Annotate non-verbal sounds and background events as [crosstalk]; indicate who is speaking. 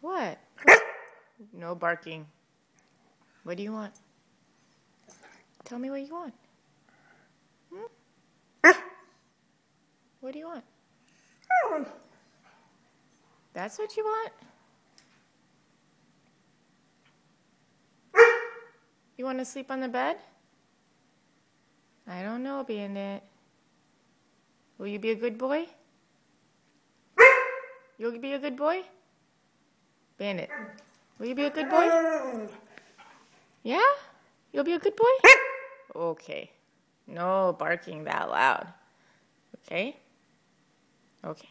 Speaker 1: What? No barking. What do you want? Tell me what you want. Hmm? What do you want? That's what you want? You want to sleep on the bed? I don't know, Bandit. Will you be a good boy? You'll be a good boy? Bandit, will you be a good boy? [laughs] Yeah? You'll be a good boy? Okay. No barking that loud. Okay? Okay.